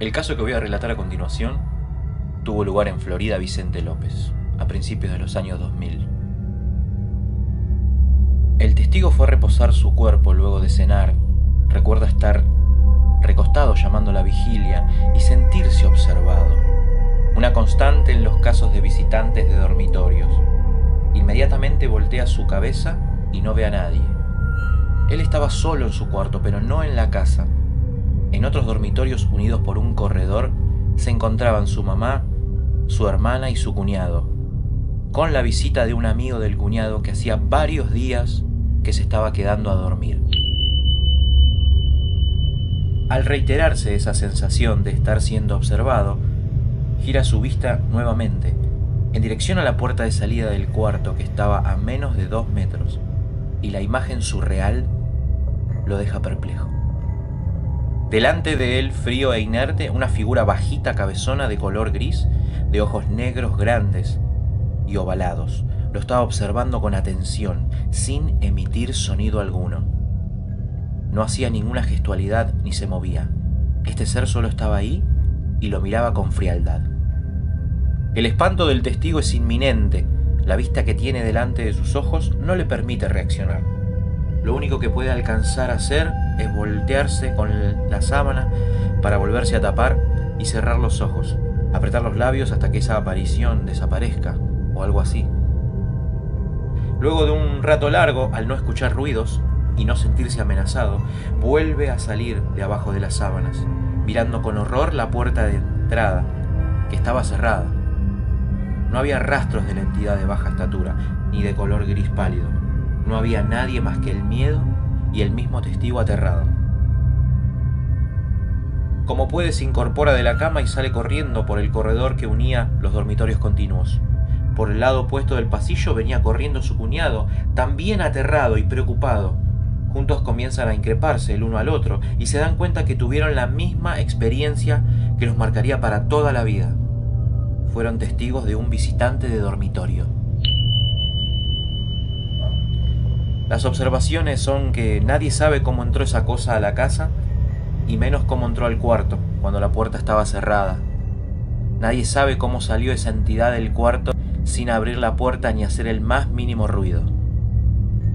El caso que voy a relatar a continuación tuvo lugar en Florida Vicente López, a principios de los años 2000. El testigo fue a reposar su cuerpo luego de cenar. Recuerda estar recostado llamando la vigilia y sentirse observado, una constante en los casos de visitantes de dormitorios. Inmediatamente voltea su cabeza y no ve a nadie. Él estaba solo en su cuarto, pero no en la casa. En otros dormitorios unidos por un corredor se encontraban su mamá, su hermana y su cuñado, con la visita de un amigo del cuñado que hacía varios días que se estaba quedando a dormir. Al reiterarse esa sensación de estar siendo observado, gira su vista nuevamente en dirección a la puerta de salida del cuarto que estaba a menos de dos metros, y la imagen surreal lo deja perplejo. Delante de él, frío e inerte, una figura bajita, cabezona, de color gris, de ojos negros grandes y ovalados. Lo estaba observando con atención, sin emitir sonido alguno. No hacía ninguna gestualidad ni se movía. Este ser solo estaba ahí y lo miraba con frialdad. El espanto del testigo es inminente. La vista que tiene delante de sus ojos no le permite reaccionar. Lo único que puede alcanzar a hacer es voltearse con la sábana para volverse a tapar y cerrar los ojos, apretar los labios hasta que esa aparición desaparezca o algo así. Luego de un rato largo, al no escuchar ruidos y no sentirse amenazado, vuelve a salir de abajo de las sábanas, mirando con horror la puerta de entrada, que estaba cerrada. No había rastros de la entidad de baja estatura, ni de color gris pálido. No había nadie más que el miedo y el mismo testigo aterrado. Como puede, se incorpora de la cama y sale corriendo por el corredor que unía los dormitorios continuos. Por el lado opuesto del pasillo venía corriendo su cuñado, también aterrado y preocupado. Juntos comienzan a increparse el uno al otro y se dan cuenta que tuvieron la misma experiencia que los marcaría para toda la vida. Fueron testigos de un visitante de dormitorio. Las observaciones son que nadie sabe cómo entró esa cosa a la casa y menos cómo entró al cuarto cuando la puerta estaba cerrada. Nadie sabe cómo salió esa entidad del cuarto sin abrir la puerta ni hacer el más mínimo ruido.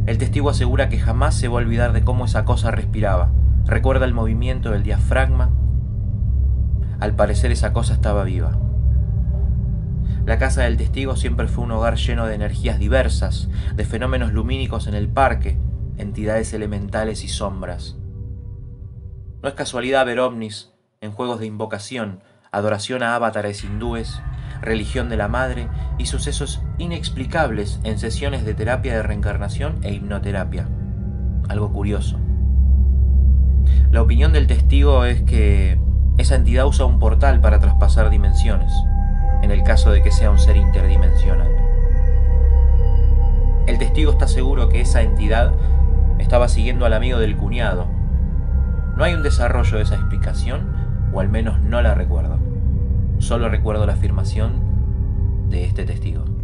El testigo asegura que jamás se va a olvidar de cómo esa cosa respiraba. Recuerda el movimiento del diafragma. Al parecer esa cosa estaba viva. La casa del testigo siempre fue un hogar lleno de energías diversas, de fenómenos lumínicos en el parque, entidades elementales y sombras. No es casualidad ver ovnis en juegos de invocación, adoración a avatares hindúes, religión de la madre y sucesos inexplicables en sesiones de terapia de reencarnación e hipnoterapia. Algo curioso. La opinión del testigo es que esa entidad usa un portal para traspasar dimensiones en el caso de que sea un ser interdimensional. El testigo está seguro que esa entidad estaba siguiendo al amigo del cuñado. No hay un desarrollo de esa explicación, o al menos no la recuerdo. Solo recuerdo la afirmación de este testigo.